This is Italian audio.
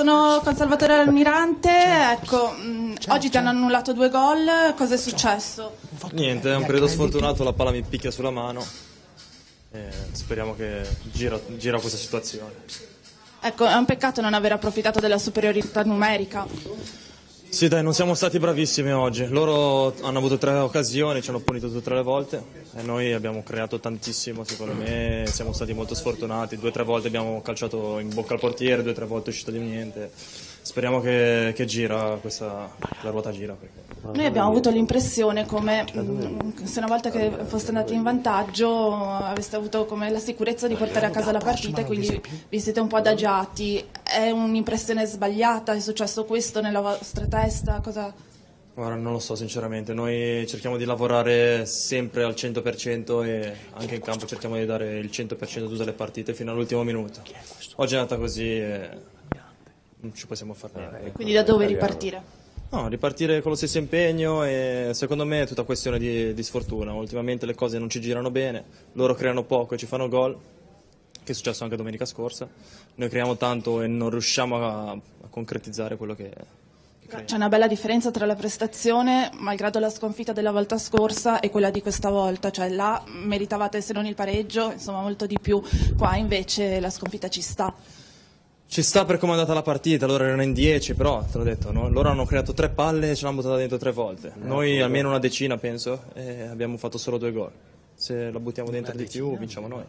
sono con Salvatore Almirante. Ecco, mh, oggi ti hanno annullato due gol. Cosa è successo? Niente, è un periodo sfortunato, la palla mi picchia sulla mano. E speriamo che gira, gira questa situazione. Ecco, è un peccato non aver approfittato della superiorità numerica. Sì, dai, non siamo stati bravissimi oggi. Loro hanno avuto tre occasioni, ci hanno punito tutte e tre le volte e noi abbiamo creato tantissimo, secondo me. Siamo stati molto sfortunati. Due o tre volte abbiamo calciato in bocca al portiere, due o tre volte è uscito di niente. Speriamo che, che gira questa, la ruota gira. Perché... Noi abbiamo avuto l'impressione come mh, se una volta che foste andati in vantaggio aveste avuto come la sicurezza di portare a casa la partita e quindi vi siete un po' adagiati. È un'impressione sbagliata? È successo questo nella vostra testa? Cosa... Guarda, non lo so sinceramente, noi cerchiamo di lavorare sempre al 100% e anche in campo cerchiamo di dare il 100% di tutte le partite fino all'ultimo minuto. Oggi è andata così e non ci possiamo fare niente. Quindi da dove ripartire? No, ripartire con lo stesso impegno e secondo me è tutta questione di, di sfortuna. Ultimamente le cose non ci girano bene, loro creano poco e ci fanno gol, che è successo anche domenica scorsa. Noi creiamo tanto e non riusciamo a, a concretizzare quello che. C'è una bella differenza tra la prestazione, malgrado la sconfitta della volta scorsa, e quella di questa volta. Cioè là meritavate se non il pareggio, insomma molto di più. Qua invece la sconfitta ci sta. Ci sta per come è andata la partita, loro erano in 10, però te l'ho detto, no? loro hanno creato tre palle e ce l'hanno buttata dentro tre volte. Noi almeno una decina penso e abbiamo fatto solo due gol. Se la buttiamo dentro di più vinciamo noi.